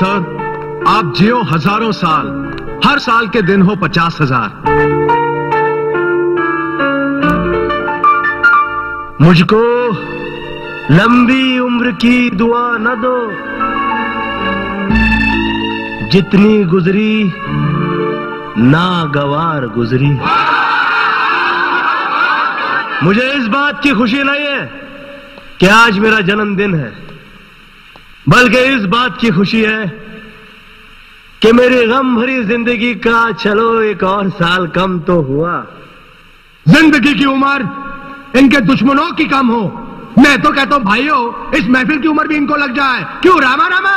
Sir आप जियो हज़ारों साल, हर साल के दिन हो पचास हज़ार। मुझको लंबी उम्र की दुआ न दो। जितनी गुजरी, नागवार गुजरी। मुझे इस बात की खुशी नहीं है कि आज मेरा जन्मदिन है। बल्कि इस बात की खुशी है कि मेरी गम भरी ज़िंदगी का चलो एक और साल कम तो हुआ। ज़िंदगी की उम्र इनके दुश्मनों की कम हो। मैं तो कहता हूँ, भाइयों, इस महफिल की उम्र भी इनको लग जाए। क्यों? रामा रामा।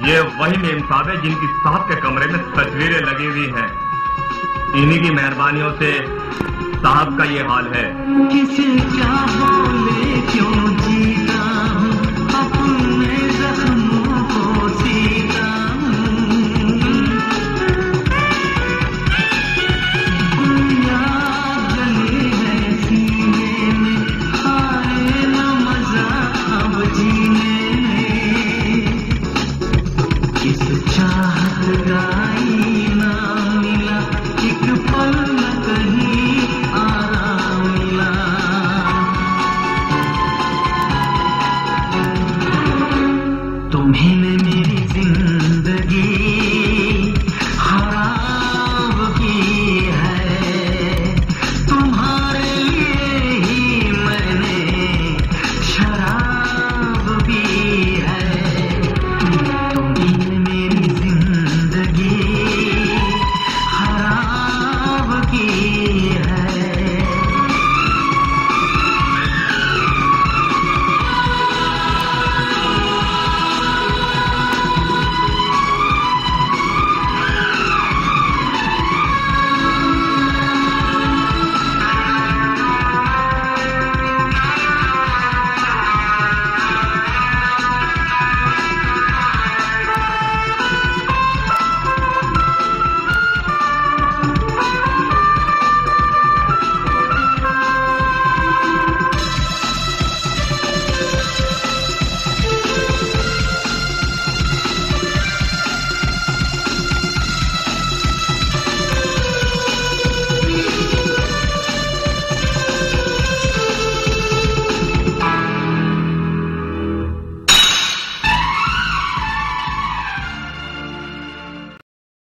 ये वही मेम साहब है जिनकी साहब के कमरे में तस्वीरें लगी हुई हैं। इन्हीं की मेहरबानियों से साहब का ये हाल है। किसे क्या बोले क्यों